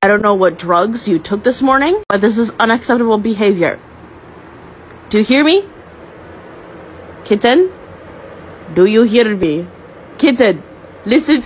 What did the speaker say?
I don't know what drugs you took this morning, but this is unacceptable behavior. Do you hear me? Kitten? Do you hear me? Kitten, listen.